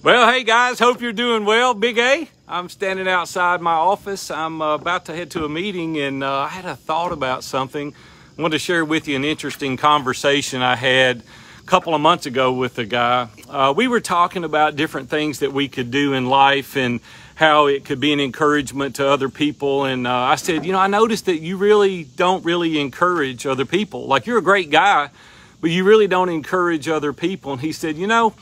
Well, hey guys, hope you're doing well. Big A, I'm standing outside my office. I'm uh, about to head to a meeting and uh, I had a thought about something. I wanted to share with you an interesting conversation I had a couple of months ago with a guy. Uh, we were talking about different things that we could do in life and how it could be an encouragement to other people. And uh, I said, you know, I noticed that you really don't really encourage other people. Like you're a great guy, but you really don't encourage other people. And he said, you know,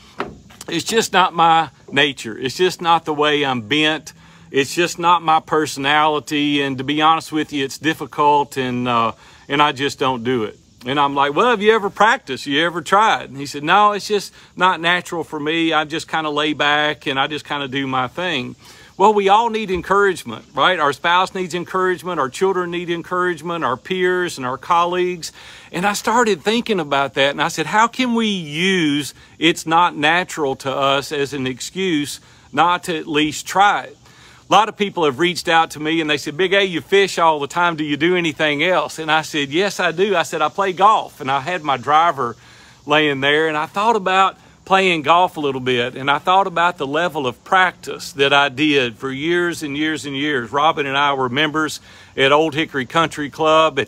it's just not my nature. It's just not the way I'm bent. It's just not my personality. And to be honest with you, it's difficult and, uh, and I just don't do it. And I'm like, well, have you ever practiced? You ever tried? And he said, no, it's just not natural for me. I just kind of lay back and I just kind of do my thing. Well, we all need encouragement, right? Our spouse needs encouragement, our children need encouragement, our peers and our colleagues. And I started thinking about that and I said, how can we use it's not natural to us as an excuse not to at least try it? A lot of people have reached out to me and they said, Big A, you fish all the time. Do you do anything else? And I said, Yes, I do. I said, I play golf. And I had my driver laying there and I thought about playing golf a little bit and I thought about the level of practice that I did for years and years and years. Robin and I were members at Old Hickory Country Club. And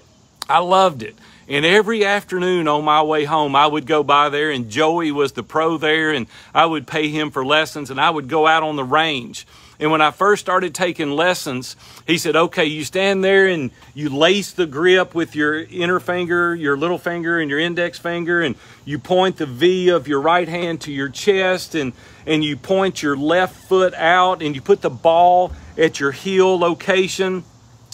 I loved it. And every afternoon on my way home, I would go by there and Joey was the pro there and I would pay him for lessons and I would go out on the range. And when I first started taking lessons, he said, okay, you stand there and you lace the grip with your inner finger, your little finger and your index finger, and you point the V of your right hand to your chest and, and you point your left foot out and you put the ball at your heel location.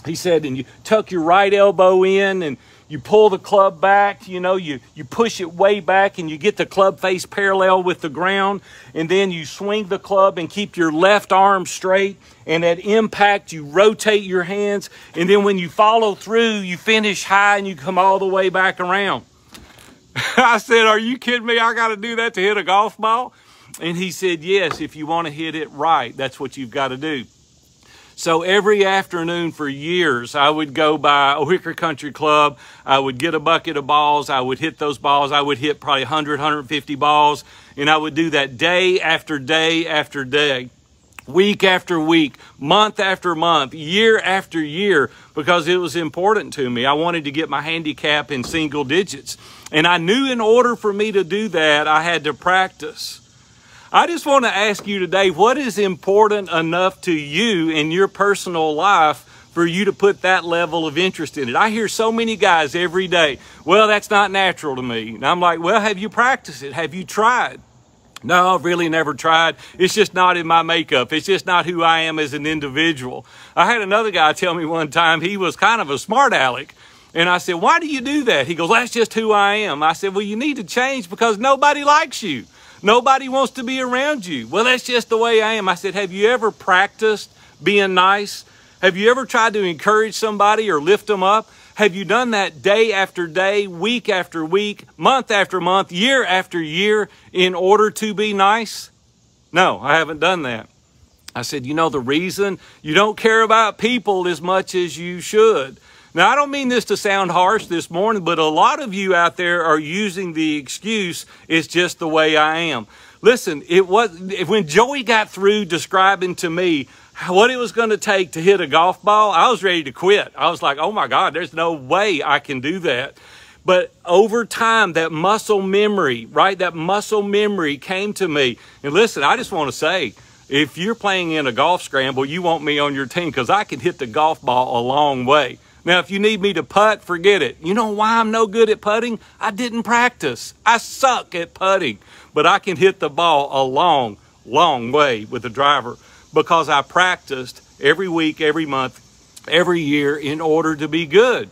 He said, and you tuck your right elbow in and you pull the club back, you know, you, you push it way back and you get the club face parallel with the ground. And then you swing the club and keep your left arm straight. And at impact, you rotate your hands. And then when you follow through, you finish high and you come all the way back around. I said, Are you kidding me? I got to do that to hit a golf ball? And he said, Yes, if you want to hit it right, that's what you've got to do. So every afternoon for years, I would go by a Hickory Country Club. I would get a bucket of balls. I would hit those balls. I would hit probably 100, 150 balls. And I would do that day after day after day, week after week, month after month, year after year, because it was important to me. I wanted to get my handicap in single digits. And I knew in order for me to do that, I had to practice. I just want to ask you today what is important enough to you in your personal life for you to put that level of interest in it? I hear so many guys every day, well, that's not natural to me. And I'm like, well, have you practiced it? Have you tried? No, I've really never tried. It's just not in my makeup. It's just not who I am as an individual. I had another guy tell me one time he was kind of a smart aleck. And I said, why do you do that? He goes, that's just who I am. I said, well, you need to change because nobody likes you. Nobody wants to be around you. Well, that's just the way I am. I said, Have you ever practiced being nice? Have you ever tried to encourage somebody or lift them up? Have you done that day after day, week after week, month after month, year after year in order to be nice? No, I haven't done that. I said, You know, the reason you don't care about people as much as you should now, I don't mean this to sound harsh this morning, but a lot of you out there are using the excuse, it's just the way I am. Listen, it was when Joey got through describing to me what it was going to take to hit a golf ball, I was ready to quit. I was like, oh my God, there's no way I can do that. But over time, that muscle memory, right? That muscle memory came to me. And listen, I just want to say, if you're playing in a golf scramble, you want me on your team because I can hit the golf ball a long way. Now, if you need me to putt, forget it. You know why I'm no good at putting? I didn't practice. I suck at putting, but I can hit the ball a long, long way with the driver because I practiced every week, every month, every year in order to be good.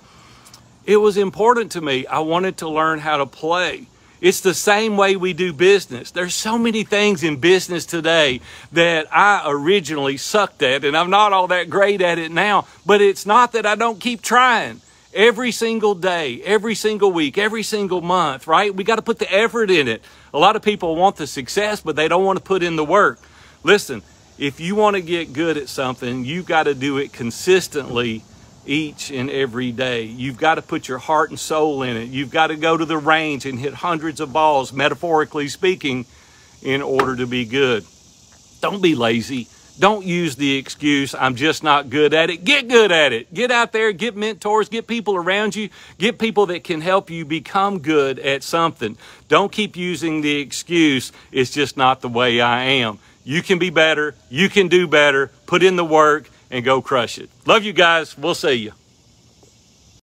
It was important to me. I wanted to learn how to play. It's the same way we do business. There's so many things in business today that I originally sucked at, and I'm not all that great at it now, but it's not that I don't keep trying. Every single day, every single week, every single month, right? We got to put the effort in it. A lot of people want the success, but they don't want to put in the work. Listen, if you want to get good at something, you've got to do it consistently each and every day. You've got to put your heart and soul in it. You've got to go to the range and hit hundreds of balls, metaphorically speaking, in order to be good. Don't be lazy. Don't use the excuse, I'm just not good at it. Get good at it. Get out there, get mentors, get people around you, get people that can help you become good at something. Don't keep using the excuse, it's just not the way I am. You can be better, you can do better, put in the work, and go crush it. Love you guys. We'll see you.